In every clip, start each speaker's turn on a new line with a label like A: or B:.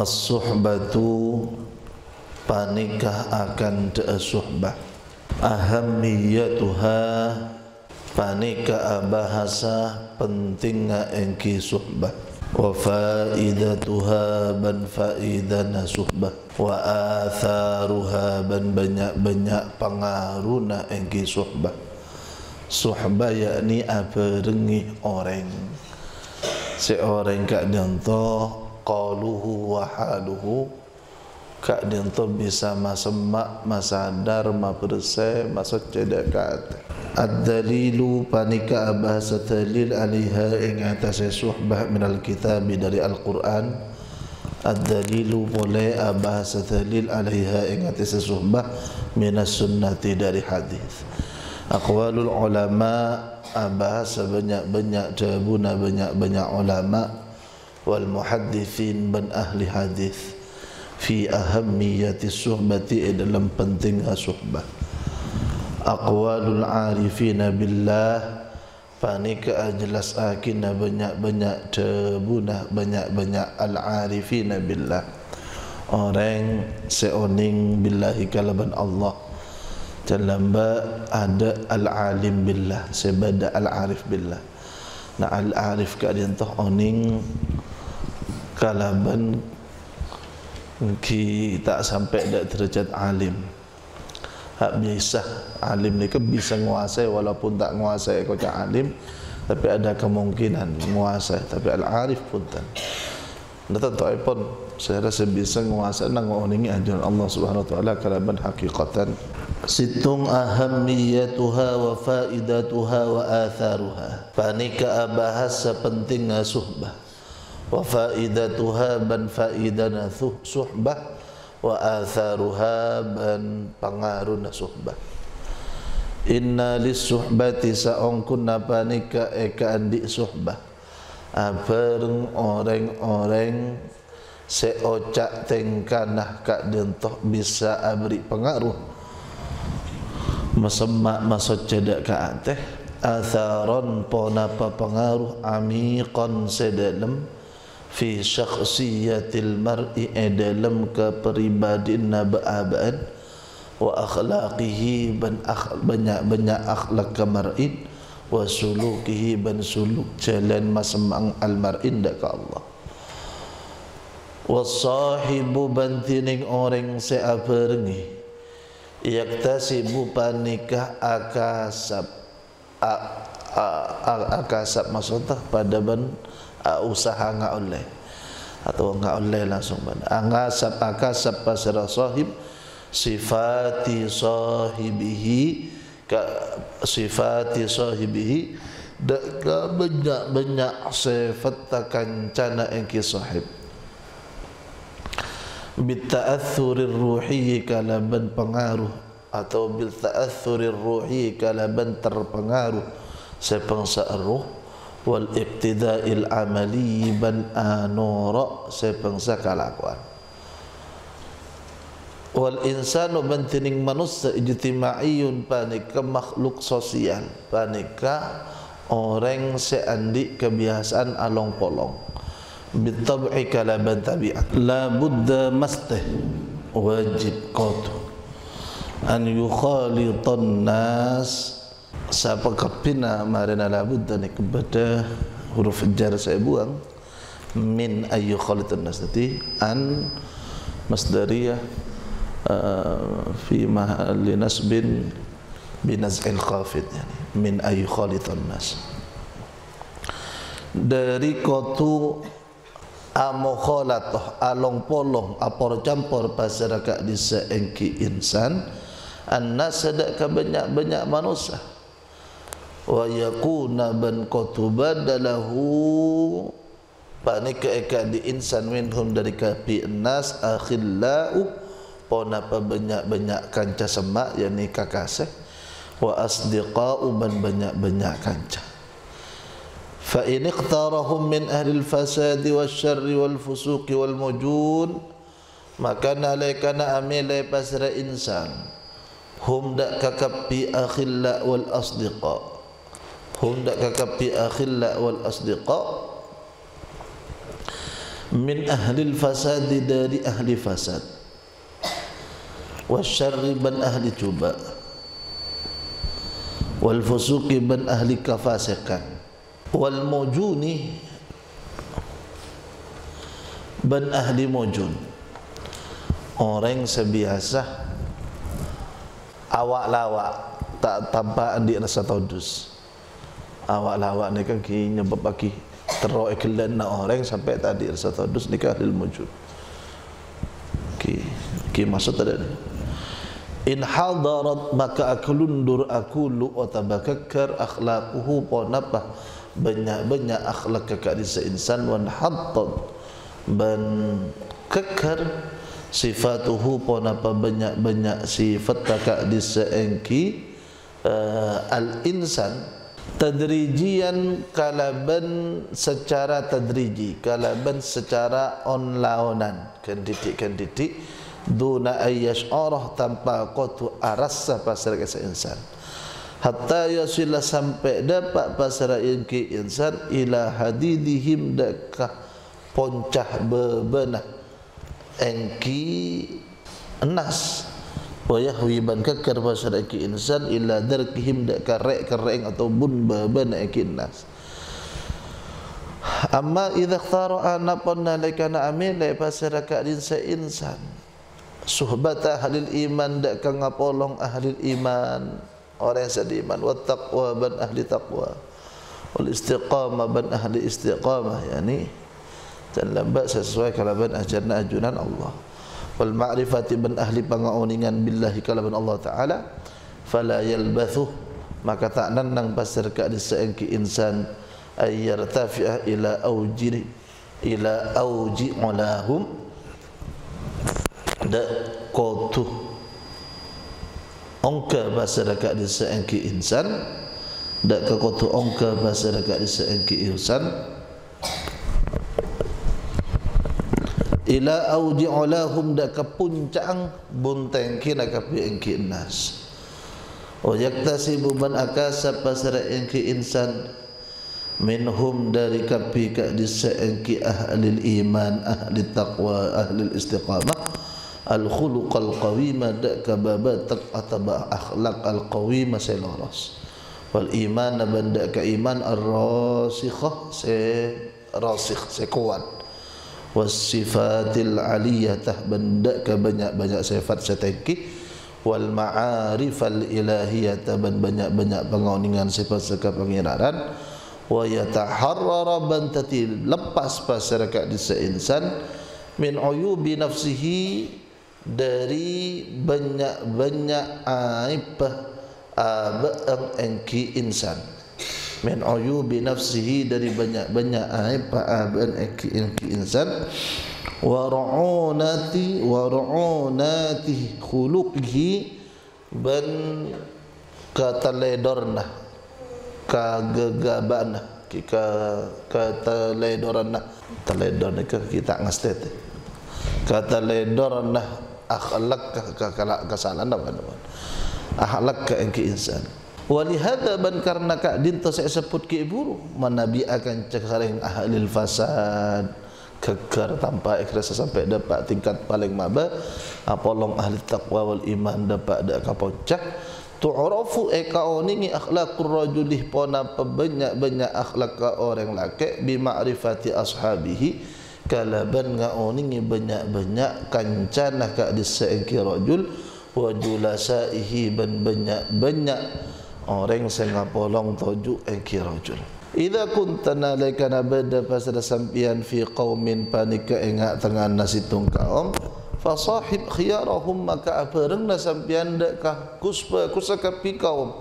A: as-suhbatu panikah akan suhbah ahamiyatuha panikah bahasa pentingnya engki suhbah. Wa faidatuha ban faidana suhbah. Wa atharuha ban banyak-banyak pengaruhna engki suhbah. Suhbah yakni apa? Rengi orang. Seorang kak danto qaluhu wa haluhu. Dia tu bisa masemak masadar ma perse masuk cedakat ad-dalilu panika bahasa dalil alaiha ing atas suhbah min al-kitab dari al-Quran. Ad-dalilu boleh bahasa dalil alaiha ing atas suhbah min as-sunnati dari hadis. Aqwalul ulama bahasa banyak-banyak jabuna banyak-banyak ulama wal muhaddithin ban ahli hadis fi ahammiyati suhbati dalam pentingnya suhbah. Aqwalul arifina billah panika jelas akina banyak-banyak tebuna banyak-banyak al arifina billah. Orang seoning billahi kalaban Allah. Dalam ada al alim billah sebada al arif billah. Na al arif ka dia oning kalaban ki tak sampai dak derajat alim. Hak biasa alim ni ke bisa menguasai walaupun tak menguasai kau cak alim tapi ada kemungkinan menguasai tapi al arif pun tak. Nata tak pun saya rasa bisa menguasai nang ngoningi ajaran Allah Subhanahu wa taala kalaban hakikatan. Situng ahamiyatuha wa faidatuha wa atharuha. Panika bahasa pentingnya suhbah wa faidatuha ban faidana suhbah. Wa atharuha ban pengaruhna suhbah. Inna lis suhbati saongkun napanika eka andi suhbah. Apereng orang-orang seocak tengkanah kak dentoh bisa abri pengaruh. Mesemak masuk cedak ke ateh. Atharon ponapa pengaruh amikon sedalem fi syakhsiyatil mar'i dalam kepribadian naba'aban wa akhlaqihi ban banyak-banyak akhlak kemar'in wa sulukihi ban suluk jalan masemang al mar'in dak Allah. Wa sahibu bantining orang seaperengi yaktasibu panikah akasab akasab maksudnya pada ban uh, usaha ngak oleh. Atau ngak oleh langsung pada angasap akasap pasara sahib sifati sahibihi ka sifati sahibihi dak banyak-banyak sifat kancana engki sahib. Bil ta'athurir ruhi kalaban pengaruh atau bil ta'athurir ruhi kalaban terpengaruh sepengsa ruh wal iqtida'il amali ban anura sepengsa kalakuan wal insanu bantining manusia ijtima'iyun panika makhluk sosial panika orang seandi kebiasaan along polong. Bitab'i kalaban tabi'at la budda mastih. Wajib qatu an yukhalitan nas siapa kapina marina labud dan kepada huruf jar saya buang min ayu khalitun nas. Tadi an masdariyah uh, fi mahalli nasbin binaz'il khafid yani min ayu khalitun nas. Dari kotu amokhalatah along polong apor campur pasarakat di seengki insan annas sedek banyak-banyak manusia wa yakuna ban qatubadalahu panika eka di insan minhum dari kapi nas akhillau. Pona pa banyak-banyak kanca semak yakni kakaseh wa asdiqa'u ban banyak-banyak kanca fa in iqtarahum min ahli al-fasad wasyarr wal fusuq wal mujun maka nalaikana amile pasra insan. Hum dak kakapi akhilla wal asdiqa' hum dak kakapi akhilla wal asdiqa min ahli fasad dari ahli fasad. Wasyarri ban ahli cuba. Wal fusuqi ban ahli kafasikan. Wal mujuni ban ahli mujun. Orang sebiasa awak lawak tak tampak di rasa todus awak lawak ni kan kini nyebab bagi teruk iklan nak orang sampai tadi. Rasa tadus nikah lil mujud. Ki ki ada ni. In hadarat maka akulundur akulu wa tabakakkar akhlaquhu wa nabah. Banyak-banyak akhlak kakak di insan wan hattat ban kekar sifatuhu pun apa banyak-banyak sifat kakak di seengki uh, al-insan tadrijian kalaban secara tadriji kalaban secara onlaonan kendidik-kendidik duna ayyash tanpa kotu arasa pasal kesa insan. Hatta yasila sampai dapat pasal inki insan ila hadidihim dakah poncah bebenah. Engki enas wa yahwi ban kakar basar aki insan illa darkihim dak karek kareng atau bun baban aki nas. Amma idza ikhtara ana panna lakana amin la pasar ka insa insan. Suhbat ahli iman dak kang ngapolong ahli iman. Orang yang iman wa taqwa ban ahli taqwa. Wal istiqamah ban ahli istiqamah yani. Dan lambat sesuai kalaban ajaran ajunan Allah wal ma'rifati ban ahli pangauningan billahi kalaban Allah taala fala yalbathu maka tak nandang pasir ka di seengki insan ay yartafi'a ila awji ila awji ulahum. Da kotu ongka ka di seengki insan da ke kotu ongka ka di seengki insan ila auji'ulahum da ka puncang bunteng kina ka pi engki nas. Wa yaktasibu man akasa pasara engki insan minhum dari kapi ka disa ahli iman ahli taqwa ahli istiqamah. Al khuluq al qawima da ka babatak ataba akhlaq al qawima seloros wal iman banda ka iman ar rasikhah se rasikh se kuat wasifatil aliyatah benda ke banyak-banyak sifat setengki wal ma'arifal ilahiyatah ban banyak-banyak pengoningan sifat seka pengiraran wa yataharrara bantati lepas pasarakat di seinsan min uyubi nafsihi dari banyak-banyak aib abang engki insan min uyubi nafsihi dari banyak-banyak aib paaban engki insan wa ru'unati wa ru'unati khuluqihi ban kataledorna kagegabana kita kataledorna taledorna ke kita ngastet kataledorna akhlak kesalahan apa nama akhlak ke insan Walihada ban karena kak dinta saya sebut ke ibu manabi akan cekaring ahli fasad. Kekar tanpa ikhlas sampai dapat tingkat paling maba. Apolong ahli taqwa wal iman dapat dak kapocah tu'rafu ekaoningi akhlaqur rajulih pona banyak-banyak akhlak orang laki bi ma'rifati ashabihi. Kalaban ngaoningi banyak-banyak kancana ka diseengki rajul. Wa julasaihi ban banyak-banyak orang sing ngapolong toju engki rajul Idza kunta nalika nabada pasada sampian fi qaumin panika enga tengah nasitung kaum fa sahib khiyarahum maka apereng sampian dekah kuspa kusaka pi kaum?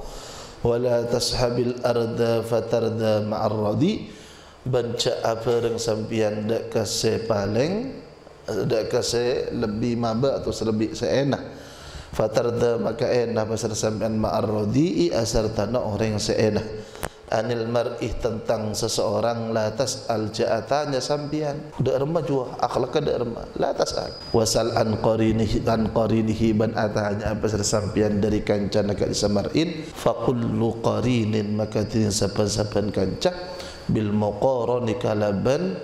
A: Wala tashabil arda fatarda ma'ar radi banca apereng sampian dekah se paling dekah se lebih maba atau lebih seenak fatarda maka enah pasal sampean ma'ar radi'i asar tanah orang yang seenah. Anil mar'ih tentang seseorang la tas'al ja'atanya sampian dak remah jua akhlak dak remah. La tas'al wasal an qarinihi an qarinihi ban atanya apa sampian dari kancana ka isamar'in fa kullu qarinin maka tin sapan-sapan kancah bil muqarani kalaban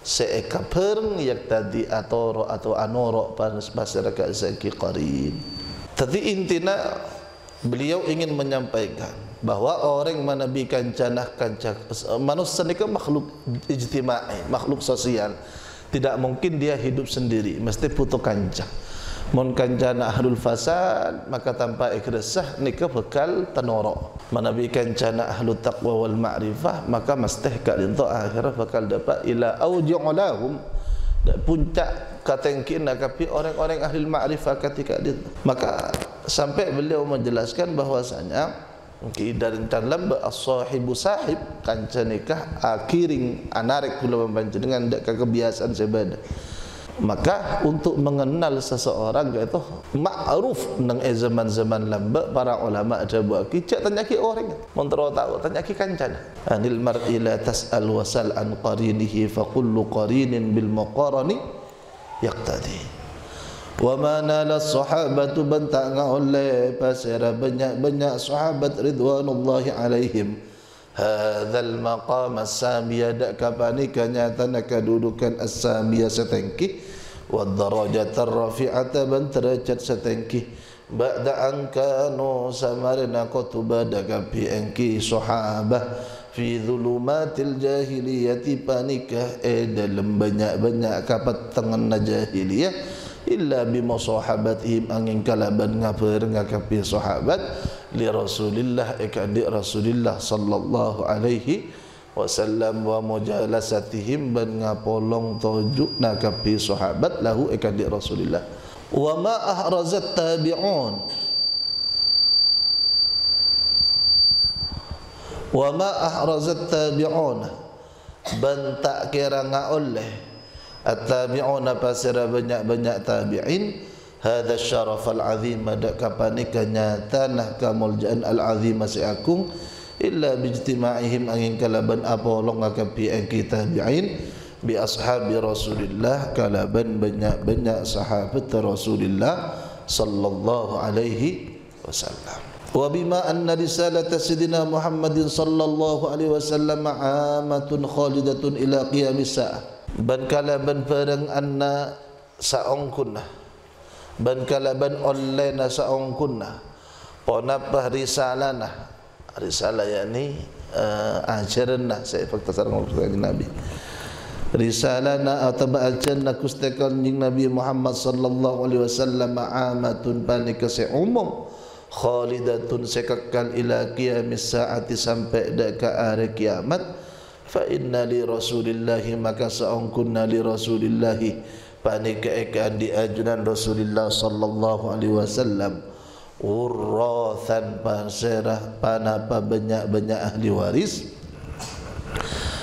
A: seeka perng yak tadi atoro atau anoro panas masyarakat seki qarin tadi intina beliau ingin menyampaikan bahwa orang menabikan canah kancah manusia ini kan makhluk ijtimai makhluk sosial. Tidak mungkin dia hidup sendiri mesti butuh kancah. Mun kancana ahlul fasad maka tanpa ikresah nikah bekal tanoro manabi kancana ahlut taqwa wal ma'rifah maka mesti ka linto akhirah bekal dapat ila auji'ulahum puncak katengkin nakapi orang-orang ahli ma'rifah ketika dia maka sampai beliau menjelaskan bahwasanya Okay, dari dalam as-sahibu sahib kanca nikah akiring anarik kula membantu dengan kebiasaan sebada maka untuk mengenal seseorang itu ma'ruf nang zaman-zaman lamba para ulama ada buat kicak tanya ki orang. Montro tahu tanya ki kancan. Anil mar'i la tas'al wasal an qarinihi fa kullu qarinin bil muqarani yaqtadi. Wa mana la sahabatu banta oleh pasera banyak-banyak sahabat ridwanullahi alaihim hadzal maqam as-samiya dak kapani kenyataan nak kedudukan as-samiya setengki. Wa darajat ar-rafi'ata ban terajat setengki. Ba'da an kanu samarna kutuba dak api engki sahabah. Fi dhulumatil jahiliyati panika e eh, dalam banyak-banyak kapat tengen jahiliyah. Illa bi musahabatihim. Angin kalaban ngaper ngakapi sahabat li rasulillah ikadi rasulillah sallallahu alaihi wasallam wa mujalasatihim ban ngapolong tojuk nakapi sahabat lahu ikadik Rasulullah wa ma ahrazat tabi'un wa ma ahrazat tabi'un ban tak kira oleh at-tabi'un pasira banyak-banyak tabi'in hadha syaraf al-azim ada kapanika nyata nah kamuljaan al-azim masih akung illa bijtima'ihim angin kalaban apolong akan pi'an kita bi'in bi ashabi rasulillah kalaban banyak-banyak sahabat rasulillah sallallahu alaihi wasallam. Wa bima anna risalata sidina muhammadin sallallahu alaihi wasallam amatun khalidatun ila qiyamis sa'ah ban kalaban perang anna saong kunna ban kalaban ollena saong kunna. Ponapah risalana. Risalah yakni uh, ajaran lah saya fakta sarang Nabi. Risalah na atau bacaan nak kustakan jing Nabi Muhammad sallallahu alaihi wasallam amatun panika se umum. Khalidatun sekakal ila qiyamis saati sampai ke hari kiamat. Fa inna li rasulillah maka saungkunna li rasulillah panika ekan di ajunan Rasulullah sallallahu alaihi wasallam. Urrathan pasirah panapa banyak-banyak ahli waris.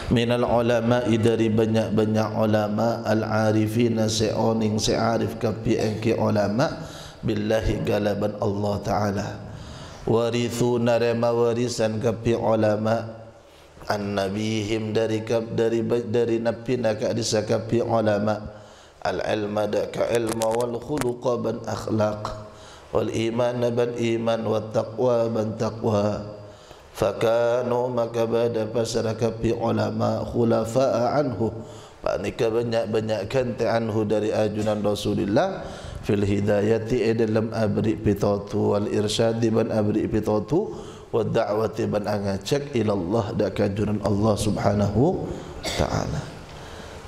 A: Minal ulama dari banyak-banyak ulama al-arifina seoning searif kapi engki ulama billahi galaban Allah taala. Warithu narema warisan kapi ulama an nabihim dari kap dari dari nabi nak disakapi ulama al ilma da ka ilma wal khuluqa ban akhlaq. Wal iman ban iman wa taqwa ban taqwa. Fakanu maka bada pasaraka pi ulama khulafa anhu. Panika banyak-banyak kante anhu dari ajunan Rasulullah fil hidayati dalam abri pitatu wal irsyad ban abri pitatu wa da'wati ban angacak ila Allah da kajunan Allah subhanahu ta'ala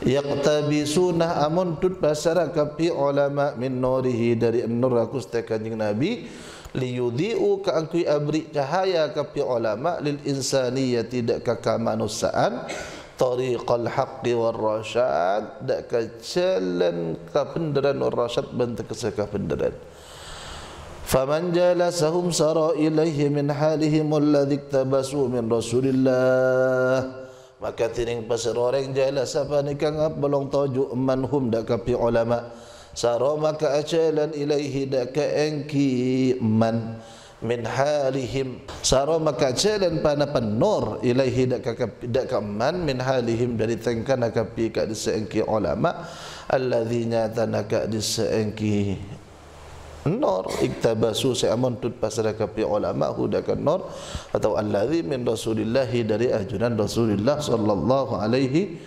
A: yaqtabisuna amun tut pasara kapi ulama min nurihi dari nur aku kanjing nabi. Liyudhi'u ka angkui abri cahaya kapi ulama lil insani tidak ka kamanussaan tariqal haqqi war rasyad dak ka jalan ka penderan war rasyad bentuk ka penderan. Faman jalasahum sara ilaihi min halihim alladhi iktabasu min rasulillah maka tining pasir orang jelas apa ni kang belum tahu manhum dak kapi ulama. Saro maka ajalan ilaihi dak ka engki man min halihim. Saro maka ajalan pana penur ilaihi dak ka dak ka man min halihim dari tengkana kapi ka disengki ulama. Alladzina tanaka disengki nur iktabasu seamun tut pasara kapi ulama hudakan nur atau allazi min rasulillah dari ajunan rasulullah sallallahu alaihi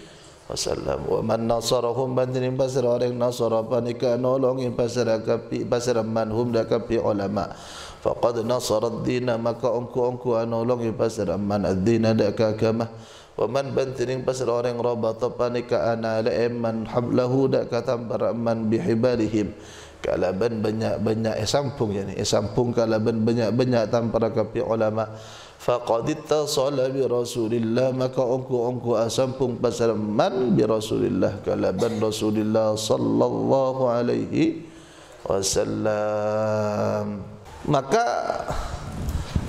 A: wasallam. Wa man nasarahum bandin pasir orang nasara panika nolongin pasir kapi pasir man hum kapi ulama. Faqad nasara ad-din maka ongku ongku nolongi pasir man ad-din dak kagama wa man bandin pasir orang rabata panika ana la man hablahu dak katambar man bihibalihim kalaban banyak-banyak eh sampung ya ni. Eh sampung kalaban banyak-banyak tanpa kapi ulama. Faqad ittasala bi rasulillah maka ongku ongku asampung pasal man bi rasulillah. Kalaban rasulillah sallallahu alaihi wasallam. Maka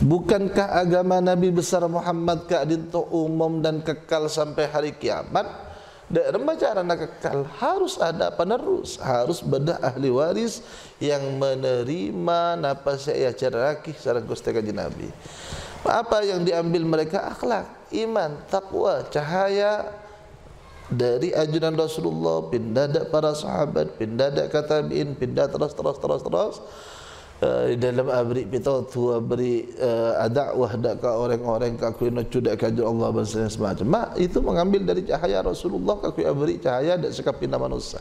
A: bukankah agama nabi besar Muhammad ka umum dan kekal sampai hari kiamat dan remaja anak kekal. Harus ada penerus harus bedah ahli waris yang menerima napa saya ceraki sareng Gusti Kanjeng Nabi. Apa yang diambil mereka? Akhlak, iman, takwa, cahaya dari ajaran Rasulullah pindah dak para sahabat, pindah dak kata bin, pindah terus terus terus terus uh, dalam abri pita tua beri uh, dakwah dak ke orang-orang ku nak cudak ka Allah bahasa semacam. Mak itu mengambil dari cahaya Rasulullah ka ku abri cahaya dak sekapina manusia.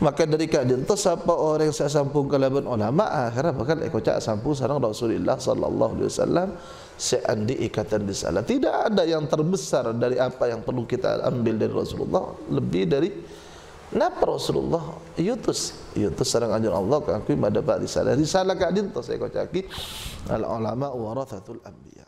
A: Maka dari keadaan itu siapa orang saya sampung ke laban ulama akhirnya bahkan ikut cak sampung sarang Rasulullah sallallahu alaihi wasallam seandi ikatan di sana. Tidak ada yang terbesar dari apa yang perlu kita ambil dari Rasulullah lebih dari Napa Rasulullah? Yutus yutus sarang ajar Allah ke aku dapat risalah. Risalah keadaan itu saya kocaki. Al ulama warathatul anbiya